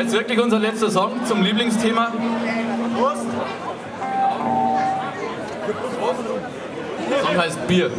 Jetzt wirklich unser letzter Song zum Lieblingsthema. Prost! Prost! Song heißt Bier.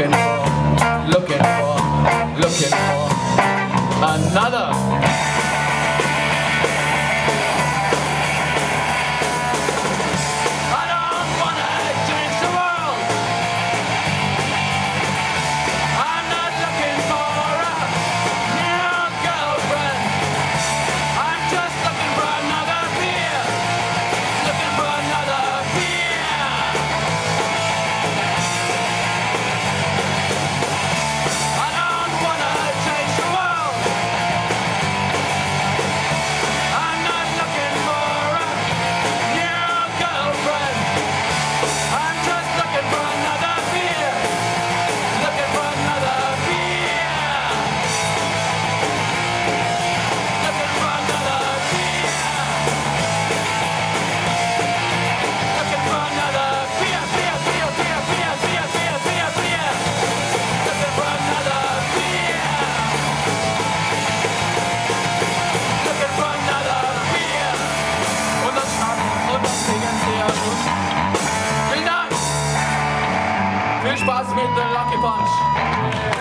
looking for, looking for, looking for another. Vielen Dank. Viel Spaß mit der Lucky Punch.